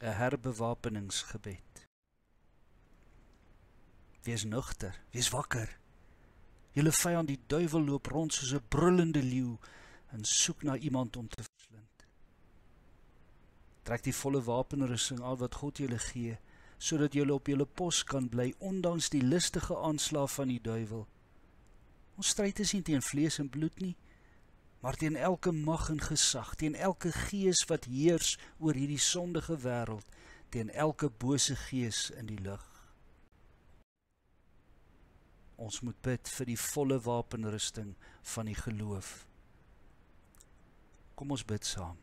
'n herbewapeningsgebed. Wees nugter, wees wakker. Julle vyand die duiwel loop rond soos 'n brullende leeu en soek na iemand om te verslind. Trek die volle wapenrusting al wat God julle gee, sodat julle op julle pos kan bly ondanks die listige aanslae van die duiwel. Ons stryd is nie teen vlees en bloed nie, maar teen elke mag en gesag, teen elke gees wat heers oor hierdie sondige wêreld, teen elke bose gees in die lug. Ons moet bid vir die volle wapenrusting van die geloof. Kom ons bid saam.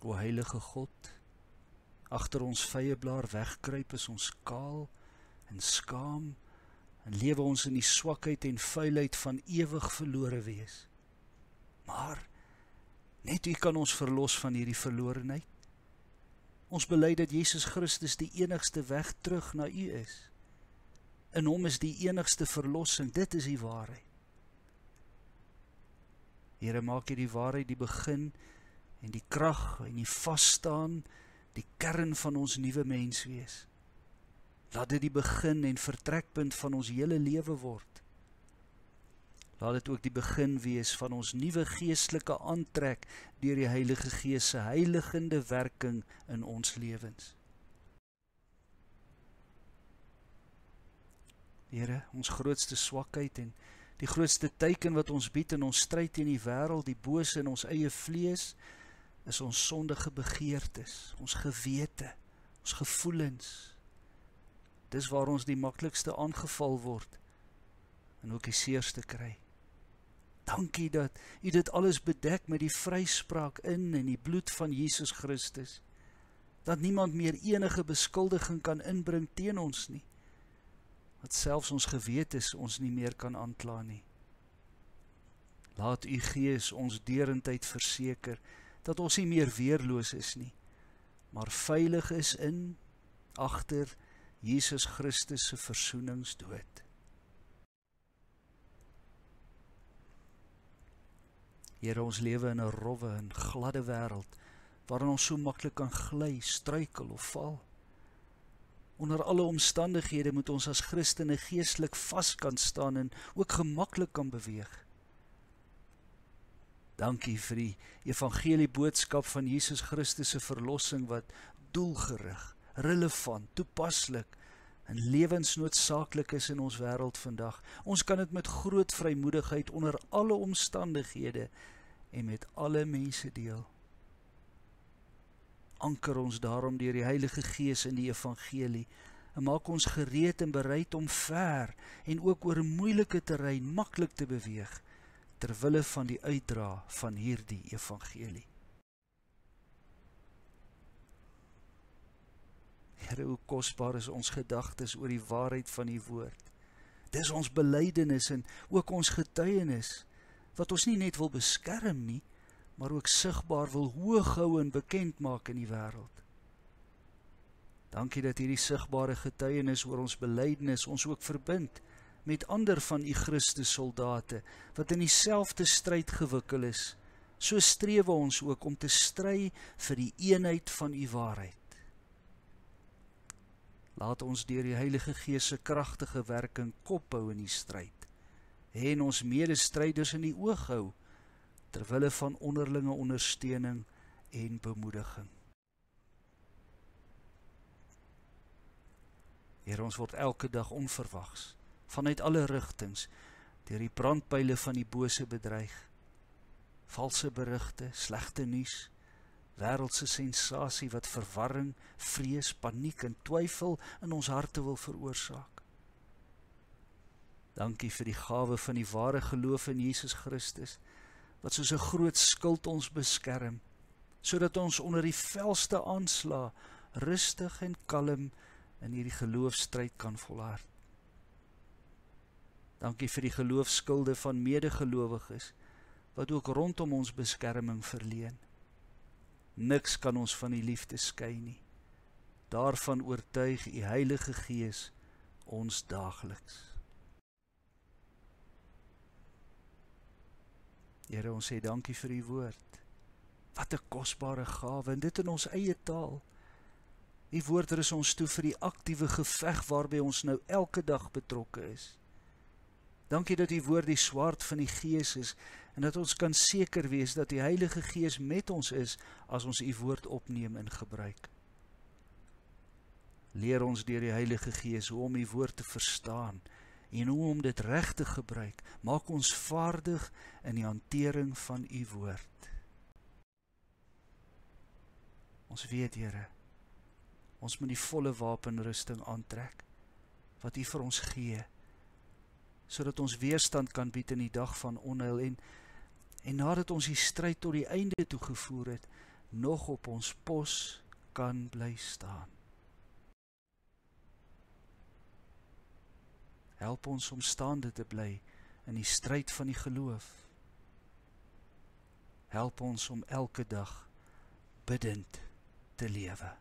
O heilige God, agter ons vye blaar wegkruip is ons kaal en skaam en lewe ons in die swakheid en vuilheid van ewig verlore wees. Maar net U kan ons verlos van hierdie verlorenheid. Ons bely dat Jesus Christus die enigste weg terug na U is. In Hom is die enigste verlossing. Dit is die waarheid. Here, maak hierdie waarheid die begin en die krag en die vasstaan, die kern van ons nuwe mens wees. Laat dit die begin en vertrekpunt van ons hele lewe word. Laat dit ook die begin wees van ons nuwe geestelike aantrek deur die Heilige Gees se heiligende werking in ons lewens. Here, ons grootste swakheid en die grootste teiken wat ons bied in ons stryd teen die wêreld, die bose in ons eie vlees, is ons sondige begeertes, ons gewete, ons gevoelens, Dis waar ons die maklikste aangeval word en ook die seerste kry. Dankie dat U dit alles bedek met die vryspraak in en die bloed van Jesus Christus. Dat niemand meer enige beskuldiging kan inbring teen ons nie. Dat selfs ons gewetes ons nie meer kan aankla nie. Laat U Gees ons deurentyd verseker dat ons nie meer weerloos is nie, maar veilig is in agter Jesus Christus se versoeningsdood. Here ons lewe in 'n rowwe en gladde wêreld waarin ons so maklik kan gly, struikel of val. Onder alle omstandighede moet ons as Christene geestelik vas kan staan en ook gemaklik kan beweeg. Dankie vir die evangelie boodskap van Jesus Christus se verlossing wat doelgerig relevant, toepaslik en lewensnoodsaaklik is in ons wêreld vandag. Ons kan dit met groot vrymoedigheid onder alle omstandighede en met alle mense deel. Anker ons daarom deur die Heilige Gees in die evangelie en maak ons gereed en bereid om ver en ook oor moeilike terrein maklik te beweeg ter wille van die uitdra van hierdie evangelie. Here, hoe kosbaar is ons gedagtes oor die waarheid van u woord. Dis ons belydenis en ook ons getuienis wat ons nie net wil beskerm nie, maar ook sigbaar wil hoog hou en bekend maak in die wêreld. Dankie dat hierdie sigbare getuienis oor ons belydenis ons ook verbind met ander van u Christus soldate wat in dieselfde stryd gewikkel is. So streef ons ook om te stry vir die eenheid van u waarheid. Laat ons deur die Heilige Gees se kragtige werking kop hou in die stryd en ons medestryders in die oog hou ter wille van onderlinge ondersteuning en bemoediging. Here ons word elke dag onverwags vanuit alle rigtings deur die brandpyle van die bose bedreig. Valse berigte, slegte nuus, wêreldse sensasie wat verwarring, vrees, paniek en twyfel in ons harte wil veroorsaak. Dankie vir die gawe van die ware geloof in Jesus Christus wat soos 'n groot skild ons beskerm sodat ons onder die velste aanslag rustig en kalm in hierdie geloofstryd kan volhard. Dankie vir die geloofskilde van medegelowiges wat ook rondom ons beskerming verleen. Niks kan ons van die liefde skei nie. Daarvan oortuig u Heilige Gees ons daagliks. Here, ons sê dankie vir u woord. Wat 'n kosbare gawe en dit in ons eie taal. U woord rus ons toe vir die aktiewe geveg waarby ons nou elke dag betrokke is. Dankie dat u woord die swaard van die Gees is en dat ons kan seker wees dat die Heilige Gees met ons is as ons u woord opneem en gebruik. Leer ons deur die Heilige Gees hoe om u woord te verstaan en hoe om dit reg te gebruik. Maak ons vaardig in die hantering van u woord. Ons weet, Here, ons moet die volle wapenrusting aantrek wat u vir ons gee sodat ons weerstand kan bied in die dag van onheil en en nadat ons die stryd tot die einde toe gevoer het nog op ons pos kan bly staan. Help ons om staande te bly in die stryd van die geloof. Help ons om elke dag bidtend te lewe.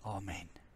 Amen.